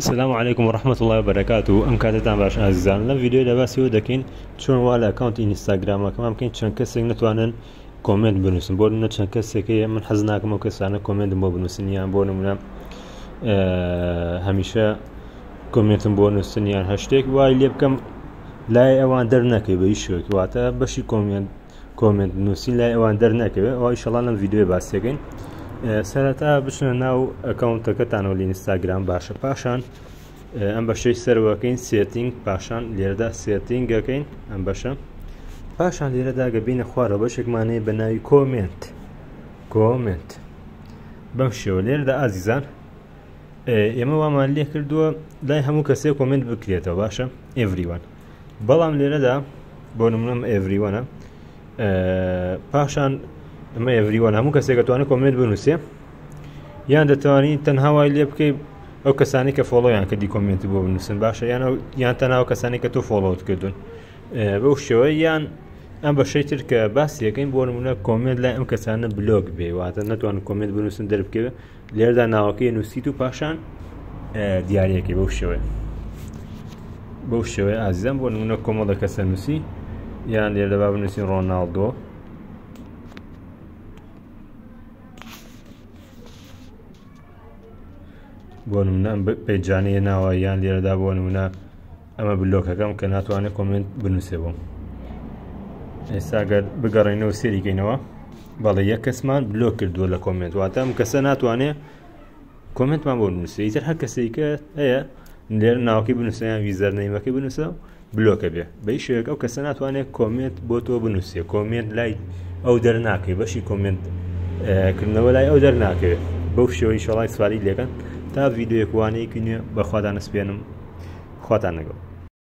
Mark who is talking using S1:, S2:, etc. S1: سلام عليكم ورحمة الله وبركاته ئەم کاتتان باش ئازیزان لەم یددیو لە باسیەوە دەکەین چۆن وا لە ئەکاونت ئینستاگرامەکەمان بکەین چەند کەسێک نتوانن کمنت بنووسن بۆ نە چەند کەسێکی من حەز ناکەمەوە کەسانە کمنت بۆ بنووسنیان بۆ نمونە هەمیشە کمنتم بۆ نووسنیان هەشتێک وای لێ بکەم لای ئەوان دەرنەکەی بە یشێک واتە بەشی کمنت کمنت نووسی لای ئەوان دەرنەکەوێت ئەوی شەڵان لەم یددیوی باسیەکەین. سەرەتا بچنە ناو ئەکەونتەکەتان و لینستاگرام باشە پاشان ئەم بەشەی سەرەکەین سێتینگ پاشان لێرەدا سێتینگەکەین ئەم بەشە پاشان لێرەدا گەبینە خوارە بەشێکمانەی بە ناوی کۆمنت کۆمنت بەم شێوە لێرەدا ئازیزان ئێمە وامان لێ کردووە لای هەموو کەسێ کۆمنت بکرێتەوە باشە ئێڤریوان بەڵام لێرەدا بۆ نمونم ئێڤریوانە پاشان ئەمە ئەڤریوان هەموو کەسێک دەتوانێت کۆمنت بنووسێ یان دەتوانین تەنها وای لێ بکەی ئەو کەسانی کە فۆڵۆیان کردی کۆمنتی بۆ بنووسن باشە یان یان تەناو کەسانی کە تۆ فۆڵۆت کردوون بەو شێوە یان ئەم بەشەی تر کە باسی یەکەین بۆ نمونە کۆمنت لای ئەم کەسانە بلۆگ بێ واتە نتوان کۆمنت بنووسن دەربکەوێ لێردا ناوەکەی نووسیت و پاشان دیارەکەی بەو شێوێ بەو شێوەیە ئازیزم بۆ نمونە کۆمەڵە کەسەر نووسی یان لێرە با بنووسین ڕۆناالدۆ بۆ نمونە پێیجانەیە ناوە یان لێرەدا بۆ نمونە ئەمە بلۆکەکەم کە ناتوانێت کۆمنت بنووسێ بووم ئێستاگەر بگەڕێنەوە سێریکەینەوە بەڵێ یەک کەسمان بلۆک کردووە لە کۆمنت واتە ئەم کەسە ناتوانێت کۆمنتمان بۆ نووسێ ئیتر هەر کەسی کە هەیە لێر ناوکی بنووسیان ویزەر نەیمەکەی بنووسە بلۆکە بێ بەی شوێک ئەو کەسە ناتوانێت کۆمنت بۆ تۆ بنووسێ کۆمنت لای ئەو دەرناکەی بەشی کۆمنتکردنەوە لای ئەو دەرناکەوێت بەو شێوەی شڵای سواری لەکەن تا ڤیددیوەکوانەیەکی نوێ بەخوادانەسپێنم خواتان لەگەڵ